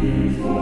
before.